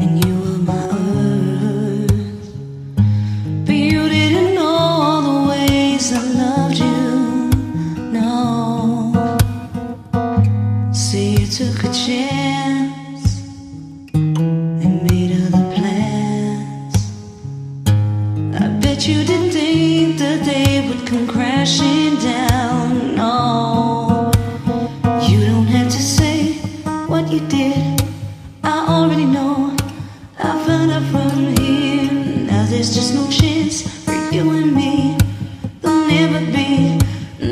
and you were my earth. But you didn't know all the ways I loved you. No, so you took a chance and made other plans. I bet you didn't think that they would come crashing down. You did. I already know. I found out from here. Now there's just no chance for you and me. There'll never be.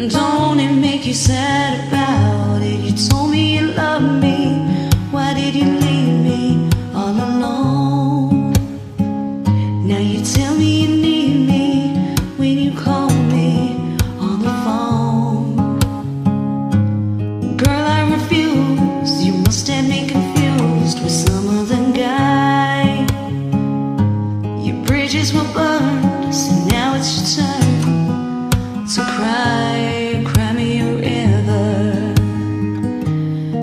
Don't it make you sad about it? You told me you loved me. Why did you leave me all alone? Now you tell me now it's your turn to cry. Cry me a river.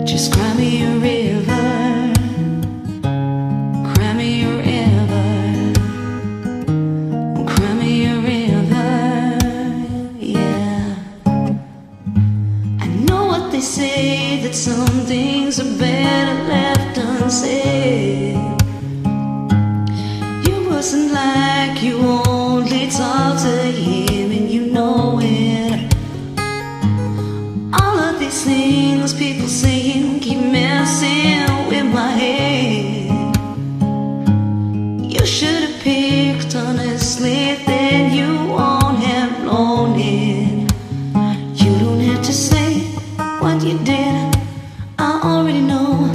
Just cry me a river. Cry me a river. Cry me a river, yeah. I know what they say that some like you only talk to him and you know it. All of these things people saying keep messing with my head. You should have picked honestly, then you won't have known it. You don't have to say what you did. I already know.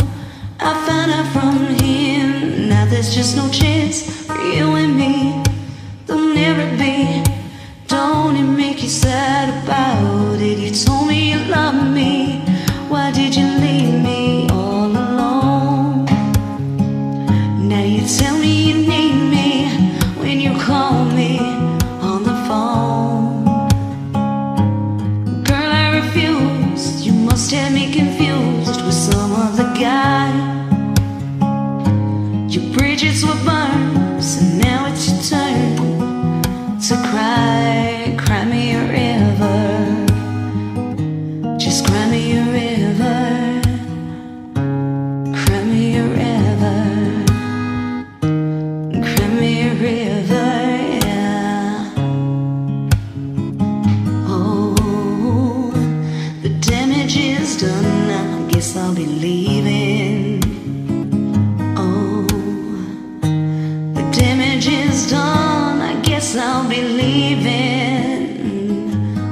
I found out from him. Now there's just no chance for you and me. Confused with some other guy. Your bridges were burned, Guess I'll be leaving. Oh, the damage is done. I guess I'll be leaving.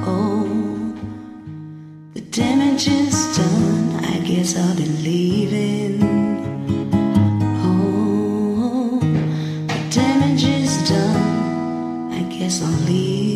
Oh, the damage is done. I guess I'll be leaving. Oh, the damage is done. I guess I'll leave.